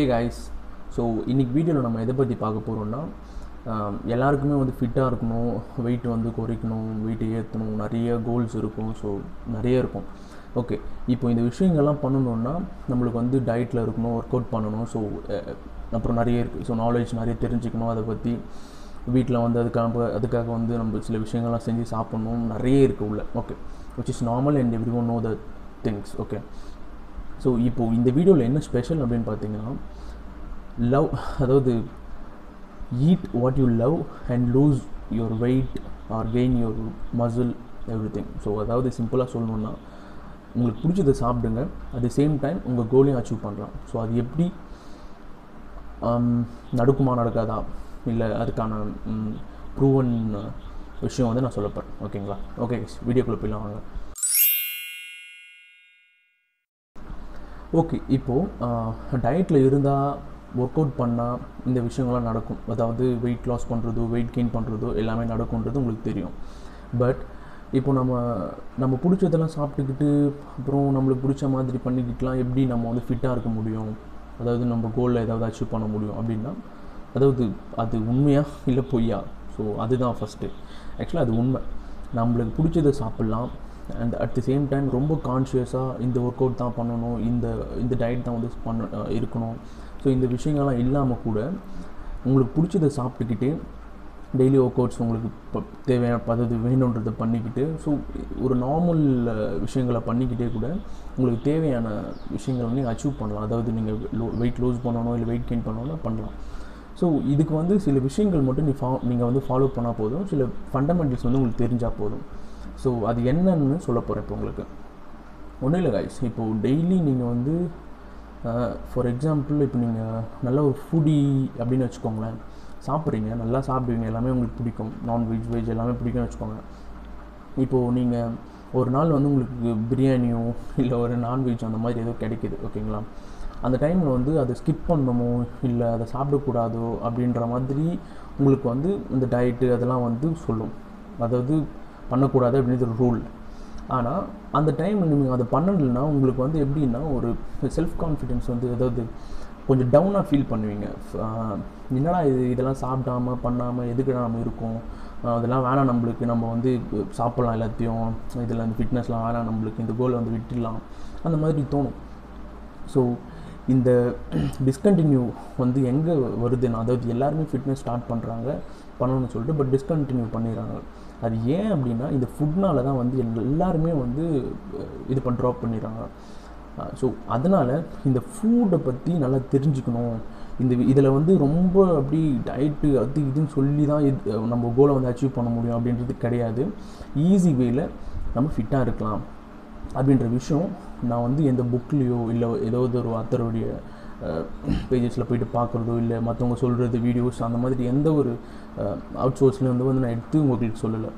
Hey guys so இன்றைக்கி வீடியோவில் நம்ம எதை பற்றி பார்க்க போகிறோம்னா எல்லாருக்குமே வந்து ஃபிட்டாக இருக்கணும் வெயிட் வந்து குறைக்கணும் வெயிட் ஏற்றணும் நிறைய கோல்ஸ் இருக்கும் ஸோ நிறைய இருக்கும். ஓகே இப்போ இந்த விஷயங்கள்லாம் பண்ணணுன்னா நம்மளுக்கு வந்து டயட்டில் இருக்கணும் ஒர்க் அவுட் பண்ணணும் ஸோ அப்புறம் நிறைய இருக்குது ஸோ நாலேஜ் நிறைய தெரிஞ்சுக்கணும் அதை பற்றி வீட்டில் வந்து அதுக்காக அதுக்காக வந்து நம்ம சில விஷயங்கள்லாம் செஞ்சு சாப்பிட்ணும் நிறைய இருக்குது உள்ள. Okay which is normal and everyone know the things okay so இப்போது இந்த வீடியோவில் என்ன ஸ்பெஷல் அப்படின்னு பார்த்தீங்கன்னா லவ் அதாவது eat what you love and lose your weight or gain your muscle everything so அதாவது சிம்பிளாக சொல்லணுன்னா உங்களுக்கு பிடிச்சதை சாப்பிடுங்க. அட் த சேம் டைம் உங்கள் கோலையும் அச்சீவ் பண்ணலாம். ஸோ அது எப்படி um, நடக்குமா நடக்காதா இல்லை அதுக்கான ப்ரூவன் விஷயம் வந்து நான் சொல்லப்பேன் ஓகேங்களா ஓகே வீடியோக்குள்ளே போயிடலாம் வாங்க. ஓகே இப்போது டயட்டில் இருந்தால் ஒர்க் அவுட் பண்ணால் இந்த விஷயங்கள்லாம் நடக்கும். அதாவது வெயிட் லாஸ் பண்ணுறதோ வெயிட் கெயின் பண்ணுறதோ எல்லாமே நடக்குன்றது உங்களுக்கு தெரியும். பட் இப்போ நம்ம நம்ம பிடிச்சதெல்லாம் சாப்பிட்டுக்கிட்டு அப்புறம் நம்மளுக்கு பிடிச்ச மாதிரி பண்ணிக்கிட்டுலாம் எப்படி நம்ம வந்து ஃபிட்டாக இருக்க முடியும்? அதாவது நம்ம கோலில் ஏதாவது அச்சீவ் பண்ண முடியும் அப்படின்னா அதாவது அது உண்மையா இல்லை பொய்யா? ஸோ அதுதான் ஃபஸ்ட்டு ஆக்சுவலாக அது உண்மை. நம்மளுக்கு பிடிச்சதை சாப்பிட்லாம். And at the same time ரொம்ப கான்ஷியஸாக இந்த ஒர்க் அவுட் தான் பண்ணணும் இந்த இந்த டயட் தான் வந்து பண்ண இருக்கணும். ஸோ இந்த விஷயங்கள்லாம் இல்லாமல் கூட உங்களுக்கு பிடிச்சதை சாப்பிட்டுக்கிட்டு டெய்லி ஒர்க் அவுட்ஸ் உங்களுக்கு தேவையான அதாவது வேணுன்றதை பண்ணிக்கிட்டு ஸோ ஒரு நார்மல் விஷயங்களை பண்ணிக்கிட்டே கூட உங்களுக்கு தேவையான விஷயங்களை நீங்கள் அச்சீவ் பண்ணலாம். அதாவது நீங்கள் லோ வெயிட் லூஸ் பண்ணணும் இல்லை வெயிட் கெயின் பண்ணணும்னா பண்ணலாம். ஸோ இதுக்கு வந்து சில விஷயங்கள் மட்டும் நீ ஃபா நீங்கள் வந்து ஃபாலோ பண்ணால் போதும். சில ஃபண்டமெண்டல்ஸ் வந்து உங்களுக்கு தெரிஞ்சால் போதும். ஸோ அது என்னன்னு சொல்ல போகிறேன் இப்போ உங்களுக்கு. ஒன்றும் இல்லை காய்ஸ் இப்போது டெய்லி நீங்கள் வந்து ஃபார் எக்ஸாம்பிள் இப்போ நீங்கள் நல்ல ஒரு ஃபுடி அப்படின்னு வச்சுக்கோங்களேன். சாப்பிட்றீங்க நல்லா சாப்பிடுவீங்க எல்லாமே உங்களுக்கு பிடிக்கும். நான்வெஜ் வெஜ் எல்லாமே பிடிக்கும்னு வச்சுக்கோங்க. இப்போது நீங்கள் ஒரு நாள் வந்து உங்களுக்கு பிரியாணியோ இல்லை ஒரு நான்வெஜ் அந்த மாதிரி ஏதோ கிடைக்கிது ஓகேங்களா? அந்த டைமில் வந்து அதை ஸ்கிப் பண்ணணுமோ இல்லை அதை சாப்பிடக்கூடாதோ அப்படின்ற மாதிரி உங்களுக்கு வந்து இந்த டயட்டு அதெல்லாம் வந்து சொல்லும். அதாவது பண்ணக்கூடாது அப்படின்றது ஒரு ரூல் ஆனால் அந்த டைம் நீங்கள் அதை பண்ணலைன்னா உங்களுக்கு வந்து எப்படின்னா ஒரு செல்ஃப் கான்ஃபிடென்ஸ் வந்து அதாவது கொஞ்சம் டவுனாக ஃபீல் பண்ணுவீங்க. என்னடா இது இதெல்லாம் சாப்பிடாம பண்ணாமல் எதுக்குடா நம்ம இருக்கோம்? அதெல்லாம் வேணாம் நம்மளுக்கு. நம்ம வந்து சாப்பிட்லாம் எல்லாத்தையும். இதில் அந்த ஃபிட்னஸ்லாம் வேணாம் நம்மளுக்கு. இந்த கோலை வந்து விட்டுடலாம். அந்த மாதிரி தோணும். ஸோ இந்த டிஸ்கண்டினியூ வந்து எங்கே வருதுன்னா அதாவது எல்லாருமே ஃபிட்னஸ் ஸ்டார்ட் பண்ணுறாங்க பண்ணணும்னு சொல்லிட்டு பட் டிஸ்கண்டினியூ பண்ணிடுறாங்க. அது ஏன் அப்படின்னா இந்த ஃபுட்னால தான் வந்து எல்லாருமே வந்து இது பண்ண ட்ராப் பண்ணிடுறாங்க. ஸோ அதனால் இந்த ஃபுட்டை பற்றி நல்லா தெரிஞ்சுக்கணும். இந்த இதில் வந்து ரொம்ப அப்படி டயட்டு அது இதுன்னு சொல்லி தான் இது நம்ம கோலை வந்து அச்சீவ் பண்ண முடியும் அப்படின்றது கிடையாது. ஈஸி வேயில் நம்ம ஃபிட்டாக இருக்கலாம். அப்படின்ற விஷயம் நான் வந்து எந்த புக்லேயோ இல்லை ஏதோ ஒரு அத்தருடைய பேஜஸில் போயிட்டு பார்க்குறதோ இல்லை மற்றவங்க சொல்கிறது வீடியோஸ் அந்த மாதிரி எந்த ஒரு அவுட் சோர்ஸ்லேயும் வந்து வந்து நான் எடுத்து உங்களுக்கு சொல்லலை.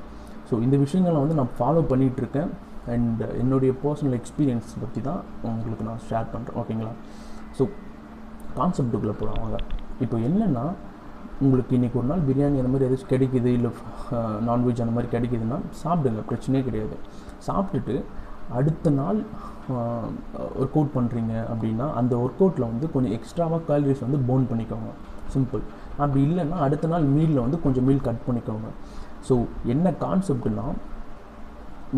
ஸோ இந்த விஷயங்களை வந்து நான் ஃபாலோ பண்ணிகிட்ருக்கேன் அண்ட் என்னுடைய பர்சனல் எக்ஸ்பீரியன்ஸ் பற்றி தான் உங்களுக்கு நான் ஷேர் பண்ணுறேன் ஓகேங்களா ஸோ கான்செப்டுக்குள்ளே போகிறாங்க இப்போ என்னென்னா உங்களுக்கு இன்றைக்கி ஒரு நாள் பிரியாணி அந்த மாதிரி எதாச்சும் கிடைக்கிது இல்லை நான்வெஜ் அந்த மாதிரி கிடைக்கிதுன்னா சாப்பிடுங்க. பிரச்சனையே கிடையாது. சாப்பிட்டுட்டு அடுத்த நாள் ஒர்க் அவுட் பண்ணுறீங்க அப்படின்னா அந்த ஒர்க் அவுட்டில் வந்து கொஞ்சம் எக்ஸ்ட்ராவாக கேலரிஸ் வந்து போன் பண்ணிக்கோங்க. சிம்பிள் அப்படி இல்லைன்னா அடுத்த நாள் மீலில் வந்து கொஞ்சம் மீல் கட் பண்ணிக்கோங்க. ஸோ என்ன கான்செப்ட்னா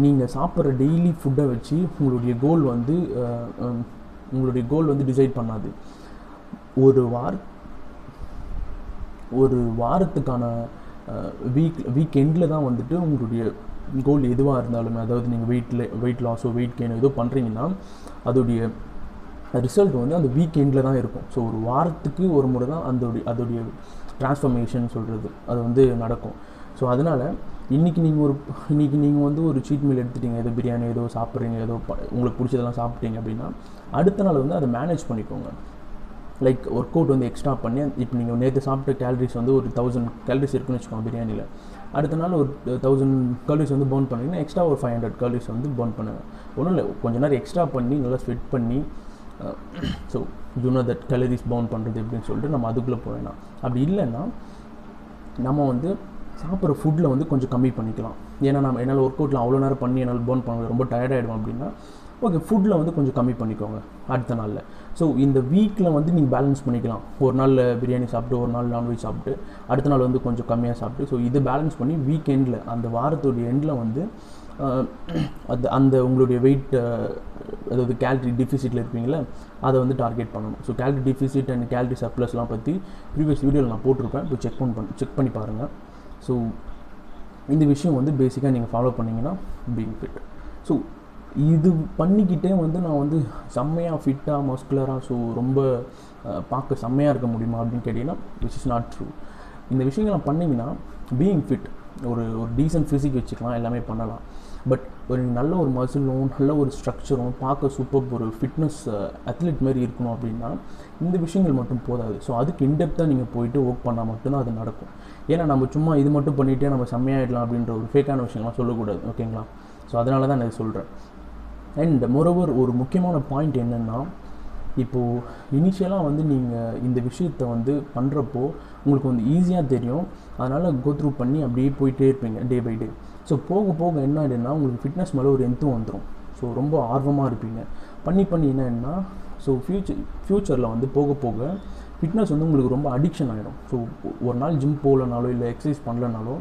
நீங்கள் சாப்பிட்ற டெய்லி ஃபுட்டை வச்சு உங்களுடைய கோல் வந்து உங்களுடைய கோல் வந்து டிசைட் பண்ணாது. ஒரு வார ஒரு வாரத்துக்கான வீக் வீக் எண்டில் தான் வந்துட்டு உங்களுடைய கோல் எதுவாக இருந்தாலுமே அதாவது நீங்கள் வெயிட்டில் வெயிட் லாஸோ வெயிட் கெயினோ ஏதோ பண்ணுறீங்கன்னா அதோடைய ரிசல்ட் வந்து அந்த வீக் எண்டில் தான் இருக்கும். ஸோ ஒரு வாரத்துக்கு ஒரு முறை தான் அதோடைய அதோடைய டிரான்ஸ்ஃபர்மேஷன் சொல்கிறது அது வந்து நடக்கும். ஸோ அதனால் இன்றைக்கி நீங்கள் ஒரு இன்றைக்கி நீங்கள் வந்து ஒரு சீட் மீல் எடுத்துட்டீங்க ஏதோ பிரியாணி ஏதோ சாப்பிட்றீங்க ஏதோ உங்களுக்கு பிடிச்சதெல்லாம் சாப்பிட்டீங்க அப்படின்னா அடுத்த நாள் வந்து அதை மேனேஜ் பண்ணிக்கோங்க. லைக் ஒர்க் அவுட் வந்து எக்ஸ்ட்ரா பண்ணி இப்போ நீங்கள் நேற்று சாப்பிட்ட கேலரிஸ் வந்து ஒரு தௌசண்ட் கேலரிஸ் இருக்குன்னு வச்சுக்கோங்க பிரியாணியில் அடுத்த நாள் ஒரு தௌசண்ட் கேலரிஸ் வந்து பர்ன் பண்ணிங்கன்னா எக்ஸ்ட்ரா ஒரு ஃபைவ் ஹண்ட்ரட் கேலரிஸ் வந்து பர்ன் பண்ணுவேன் ஒன்றும் இல்லை கொஞ்ச நேரம் எக்ஸ்ட்ரா பண்ணி நல்லா ஸ்வெட் பண்ணி ஸோ யூனோ தட் கலரிஸ் பவுன் பண்ணுறது எப்படின்னு சொல்லிட்டு நம்ம அதுக்குள்ளே போயிடலாம். அப்படி இல்லைன்னா நம்ம வந்து சாப்பிட்ற ஃபுட்டில் வந்து கொஞ்சம் கம்மி பண்ணிக்கலாம். ஏன்னா நம்ம என்னால் ஒர்க் அவுட்டில் அவ்வளோ நேரம் பண்ணி என்னால் பர்ன் பண்ண ரொம்ப டயர்டாகிடும் அப்படின்னா ஓகே ஃபுட்டில் வந்து கொஞ்சம் கம்மி பண்ணிக்கோங்க அடுத்த நாளில். ஸோ இந்த வீக்கில் வந்து நீங்கள் பேலன்ஸ் பண்ணிக்கலாம். ஒரு நாள் பிரியாணி சாப்பிட்டு ஒரு நாள் நான்வெஜ் சாப்பிட்டு அடுத்த நாள் வந்து கொஞ்சம் கம்மியாக சாப்பிட்டு. ஸோ இது பேலன்ஸ் பண்ணி வீக் எண்டில் அந்த வாரத்துடைய எண்டில் வந்து அது அந்த உங்களுடைய வெயிட் அதாவது கேலரி டிஃபிசிட்டில் இருப்பீங்களே அதை வந்து டார்கெட் பண்ணணும். So calorie deficit and calorie சப்ளஸ்லாம் பற்றி ப்ரீவியஸ் வீடியோவில் நான் போட்டிருப்பேன். இப்போ செக் பண்ணி செக் பண்ணி பாருங்கள் ஸோ இந்த விஷயம் வந்து பேசிக்காக நீங்கள் ஃபாலோ பண்ணிங்கன்னா பீங் ஃபிட் ஸோ இது பண்ணிக்கிட்டே வந்து நான் வந்து செம்மையாக ஃபிட்டாக மஸ்குலராக ஸோ ரொம்ப பார்க்க செம்மையாக இருக்க முடியுமா அப்படின்னு கேட்டிங்கன்னா விச் இஸ் நாட் ட்ரூ இந்த விஷயங்கள்லாம் பண்ணிங்கன்னா பீயிங் ஃபிட் ஒரு ஒரு டீசன்ட் ஃபிசிக் வச்சுக்கலாம் எல்லாமே பண்ணலாம். பட் ஒரு நல்ல ஒரு மசிலும் நல்ல ஒரு ஸ்ட்ரக்சரும் பார்க்க சூப்பர் ஒரு ஃபிட்னஸ் அத்லெட் மாதிரி இருக்கணும் அப்படின்னா இந்த விஷயங்கள் மட்டும் போதாது. ஸோ அதுக்கு இன்டெப்த்தாக நீங்கள் போயிட்டு ஒர்க் பண்ணால் மட்டும்தான் அது நடக்கும். ஏன்னா நம்ம சும்மா இது மட்டும் பண்ணிகிட்டே நம்ம செம்மையாகிடலாம் அப்படின்ற ஒரு ஃபேக்கான விஷயம்லாம் சொல்லக்கூடாது ஓகேங்களா ஸோ அதனால தான் நான் இதை சொல்கிறேன் அண்ட் மொரோவர் ஒரு முக்கியமான பாயிண்ட் என்னென்னா இப்போது இனிஷியலாக வந்து நீங்கள் இந்த விஷயத்தை வந்து பண்ணுறப்போ உங்களுக்கு வந்து ஈஸியாக தெரியும். அதனால் கோ த்ரூ பண்ணி அப்படியே போயிட்டே இருப்பீங்க டே பை டே ஸோ போக போக என்ன ஆகிடுன்னா உங்களுக்கு ஃபிட்னஸ் மேலே ஒரு எந்தும் வந்துடும் ஸோ ரொம்ப ஆர்வமாக இருப்பீங்க. பண்ணி பண்ணி என்னன்னா ஸோ ஃப்யூச்சர் ஃப்யூச்சரில் வந்து போக போக ஃபிட்னஸ் வந்து உங்களுக்கு ரொம்ப அடிக்ஷன் ஆகிடும் ஸோ ஒரு நாள் ஜிம் போகலனாலோ இல்லை எக்ஸசைஸ் பண்ணலனாலோ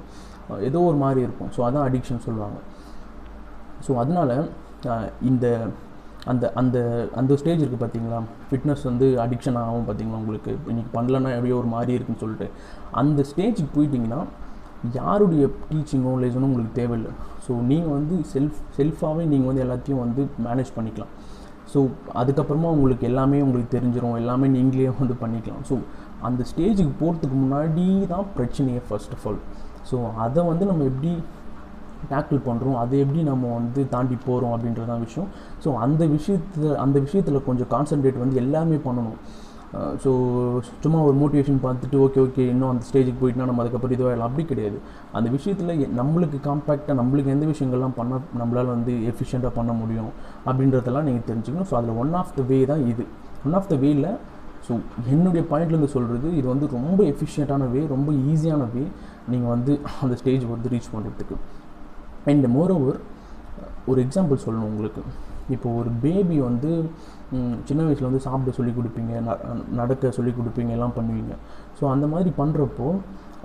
ஏதோ ஒரு மாதிரி இருக்கும். ஸோ அதான் அடிக்ஷன் சொல்லுவாங்க. ஸோ அதனால் இந்த அந்த அந்த அந்த ஸ்டேஜ் இருக்குது பார்த்தீங்களா ஃபிட்னஸ் வந்து அடிக்ஷன் ஆகும் பார்த்தீங்களா உங்களுக்கு? இன்றைக்கி பண்ணலன்னா எப்படியோ ஒரு மாதிரி இருக்குன்னு சொல்லிட்டு. அந்த ஸ்டேஜுக்கு போயிட்டீங்கன்னா யாருடைய டீச்சிங்கோ லெசனும் உங்களுக்கு தேவையில்லை. ஸோ நீங்கள் வந்து செல்ஃப் செல்ஃபாகவே நீங்கள் வந்து எல்லாத்தையும் வந்து மேனேஜ் பண்ணிக்கலாம். ஸோ அதுக்கப்புறமா உங்களுக்கு எல்லாமே உங்களுக்கு தெரிஞ்சிடும் எல்லாமே நீங்களே வந்து பண்ணிக்கலாம். ஸோ அந்த ஸ்டேஜுக்கு போகிறதுக்கு முன்னாடி தான் பிரச்சனையே ஃபர்ஸ்ட் ஆஃப் ஆல் ஸோ அதை வந்து நம்ம எப்படி டேக்கிள் பண்ணுறோம் அதை எப்படி நம்ம வந்து தாண்டி போகிறோம் அப்படின்றதான் விஷயம். ஸோ அந்த விஷயத்தில் அந்த விஷயத்தில் கொஞ்சம் கான்சென்ட்ரேட் வந்து எல்லாமே பண்ணணும். ஸோ சும்மா ஒரு மோட்டிவேஷன் பார்த்துட்டு ஓகே ஓகே இன்னும் அந்த ஸ்டேஜுக்கு போயிட்டுனா நம்ம அதுக்கப்புறம் இதுவாக அப்படி கிடையாது. அந்த விஷயத்தில் நம்மளுக்கு காம்பேக்டாக நம்மளுக்கு எந்த விஷயங்கள்லாம் பண்ண நம்மளால் வந்து எஃபிஷியண்ட்டாக பண்ண முடியும் அப்படின்றதெல்லாம் நீங்கள் தெரிஞ்சுக்கணும். ஸோ அதில் ஒன் ஆஃப் த வே தான் இது. ஒன் ஆஃப் த வேயில் ஸோ என்னுடைய பாயிண்ட்லேருந்து சொல்கிறது இது வந்து ரொம்ப எஃபிஷியண்ட்டான வே ரொம்ப ஈஸியான வே நீங்கள் வந்து அந்த ஸ்டேஜ் வந்து ரீச் பண்ணுறதுக்கு அண்ட் மோரோவர் ஒரு எக்ஸாம்பிள் சொல்லணும் உங்களுக்கு. இப்போ ஒரு பேபி வந்து சின்ன வயசில் வந்து சாப்பிட சொல்லி கொடுப்பீங்க ந- நடக்க சொல்லி கொடுப்பீங்க எல்லாம் பண்ணுவீங்க. ஸோ அந்த மாதிரி பண்ணுறப்போ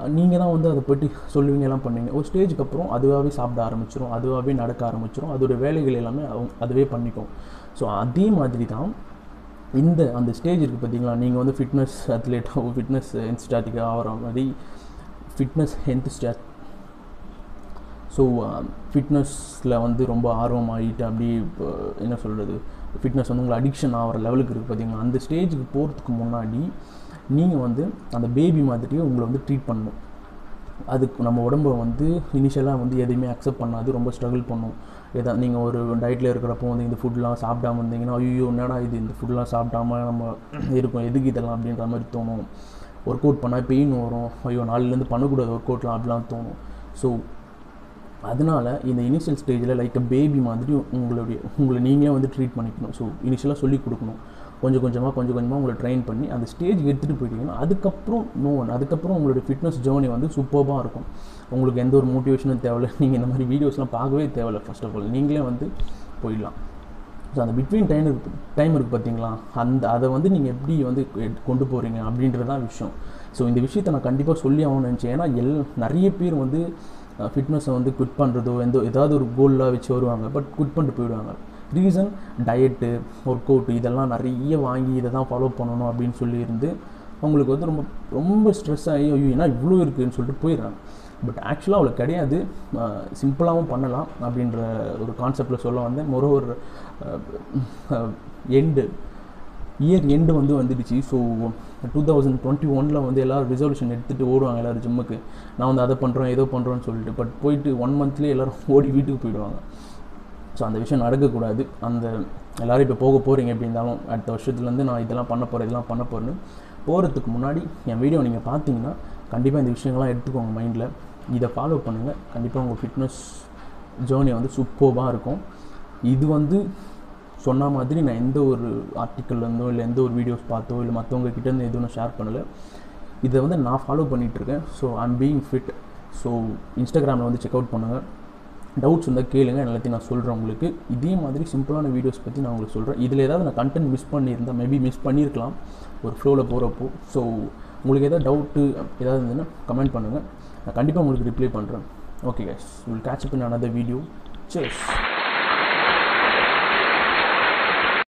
நீங்கள் தான் வந்து அதை பற்றி சொல்லுவீங்க எல்லாம் பண்ணுவீங்க. ஒரு ஸ்டேஜுக்கு அப்புறம் அதுவாகவே சாப்பிட ஆரம்பிச்சிரும் அதுவாகவே நடக்க ஆரம்பிச்சிரும். அதோட வேலைகள் எல்லாமே அவங்க அதுவே பண்ணிக்கும். ஸோ அதே மாதிரி தான் இந்த அந்த ஸ்டேஜ் இருக்குது பார்த்தீங்களா? நீங்கள் வந்து ஃபிட்னஸ் அத்லேட்டாக ஃபிட்னஸ் என்ஸ்டாட்டிக்காக ஆகிற மாதிரி ஃபிட்னஸ் ஹெல்த் ஸ்டாட் ஸோ ஃபிட்னஸில் uh, வந்து ரொம்ப ஆர்வமாகிட்டு அப்படியே இப்போ என்ன சொல்கிறது ஃபிட்னஸ் வந்து உங்களை அடிக்ஷன் ஆகிற லெவலுக்கு இருக்குது பார்த்தீங்களா அந்த ஸ்டேஜுக்கு போகிறதுக்கு முன்னாடி நீங்கள் வந்து அந்த பேபி மாதிரியே உங்களை வந்து ட்ரீட் பண்ணணும். அதுக்கு நம்ம உடம்ப வந்து இனிஷியலாக வந்து எதையுமே அக்செப்ட் பண்ணாது. ரொம்ப ஸ்ட்ரகிள் பண்ணும். எதா நீங்கள் ஒரு டயட்டில் இருக்கிறப்போ வந்து இந்த ஃபுட்லாம் சாப்பிடாம இருந்தீங்கன்னா ஐயோ என்னடா இது? இந்த ஃபுட்லாம் சாப்பிடாம நம்ம இருக்கும். எதுக்கு இதெல்லாம் அப்படின்ற மாதிரி தோணும். ஒர்க் அவுட் பண்ணால் பெயின் வரும். ஐயோ நாளிலேருந்து பண்ணக்கூடாது ஒர்க் அவுட்லாம் அப்படிலாம் தோணும். ஸோ அதனால் இந்த இனிஷியல் ஸ்டேஜில் லைக் அ பேபி மாதிரி உங்களுடைய உங்களை நீங்களே வந்து ட்ரீட் பண்ணிக்கணும். ஸோ இனிஷியலாக சொல்லிக் கொடுக்கணும். கொஞ்சம் கொஞ்சமாக கொஞ்சம் கொஞ்சமாக உங்களை ட்ரெயின் பண்ணி அந்த ஸ்டேஜுக்கு எடுத்துகிட்டு போயிட்டீங்கன்னா அதுக்கப்புறம் நோ ஒன் அதுக்கப்புறம் உங்களுடைய ஃபிட்னஸ் ஜேர்னி வந்து சூப்பராக இருக்கும். உங்களுக்கு எந்த ஒரு மோட்டிவேஷனும் தேவையில்ல. நீங்கள் இந்த மாதிரி வீடியோஸ்லாம் பார்க்கவே தேவையில்லை. ஃபர்ஸ்ட் ஆஃப் ஆல் நீங்களே வந்து போயிடலாம். ஸோ அந்த பிட்வீன் டைம் இருக்கு டைம் இருக்குது பார்த்தீங்களா? அந்த அதை வந்து நீங்கள் எப்படி வந்து கொண்டு போகிறீங்க அப்படின்றது தான் விஷயம். ஸோ இந்த விஷயத்தை நான் கண்டிப்பாக சொல்லி ஆகணும்னு நினச்சேன். ஏன்னா எல் நிறைய பேர் வந்து ஃபிட்னஸை வந்து குட் பண்ணுறதோ எந்த ஏதாவது ஒரு கோல்லாம் வச்சு வருவாங்க. பட் குட் பண்ணிட்டு போயிடுவாங்க. ரீசன் டயட்டு ஒர்க் அவுட்டு இதெல்லாம் நிறைய வாங்கி இதை தான் ஃபாலோ பண்ணணும் அப்படின்னு சொல்லி இருந்து அவங்களுக்கு வந்து ரொம்ப ரொம்ப ஸ்ட்ரெஸ் ஆகி ஐயோ ஏன்னா இவ்வளோ இருக்குதுன்னு சொல்லிட்டு போயிடுறாங்க. பட் ஆக்சுவலாக அவ்வளோ கிடையாது. சிம்பிளாகவும் பண்ணலாம் அப்படின்ற ஒரு கான்செப்டில் சொல்ல வந்தேன். மொர ஒரு எண்டு இயர் எண்டு வந்து வந்துடுச்சு. ஸோ டூ தௌசண்ட் டுவெண்ட்டி ஒனில் வந்து எல்லோரும் ரிசல்யூஷன் எடுத்துகிட்டு ஓடுவாங்க எல்லோரும் ஜிம்முக்கு நான் வந்து அதை பண்ணுறோம் ஏதோ பண்ணுறோன்னு சொல்லிட்டு பட் போயிட்டு ஒன் மந்த்லேயே எல்லோரும் ஓடி வீட்டுக்கு போயிடுவாங்க. ஸோ அந்த விஷயம் நடக்கக்கூடாது. அந்த எல்லோரும் இப்போ போக போகிறீங்க எப்படி இருந்தாலும் அடுத்த வருஷத்துலேருந்து நான் இதெல்லாம் பண்ண போகிறேன் இதெல்லாம் பண்ண போகிறேன்னு போகிறதுக்கு முன்னாடி என் வீடியோ நீங்கள் பார்த்தீங்கன்னா கண்டிப்பாக இந்த விஷயங்கள்லாம் எடுத்துக்கோங்க மைண்டில் இதை ஃபாலோ பண்ணுங்கள் கண்டிப்பாக உங்கள் ஃபிட்னஸ் ஜேர்னி வந்து சூப்பர்வாக இருக்கும். இது வந்து சொன்ன மாதிரி நான் எந்த ஒரு ஆர்டிக்கல்லேருந்தோ இல்லை எந்த ஒரு வீடியோஸ் பார்த்தோ இல்லை மற்றவங்க கிட்டேருந்து எதுவும் ஷேர் பண்ணலை. இதை வந்து நான் ஃபாலோ பண்ணிகிட்ருக்கேன் so I'm being fit so இன்ஸ்டாகிராமில் வந்து செக் அவுட் பண்ணுங்கள் டவுட்ஸ் இருந்தால் கேளுங்க. எல்லாத்தையும் நான் சொல்கிறேன் உங்களுக்கு. இதே மாதிரி சிம்பிளான வீடியோஸ் பற்றி நான் உங்களுக்கு சொல்கிறேன் இதில் ஏதாவது நான் கண்டென்ட் மிஸ் பண்ணியிருந்தேன் மேபி மிஸ் பண்ணியிருக்கலாம். ஒரு ஃப்ளோவில் போகிறப்போ ஸோ உங்களுக்கு ஏதாவது டவுட்டு ஏதாவது இருந்ததுன்னா கமெண்ட் பண்ணுங்கள் நான் கண்டிப்பாக உங்களுக்கு ரிப்ளை பண்ணுறேன் okay guys will catch up in video chase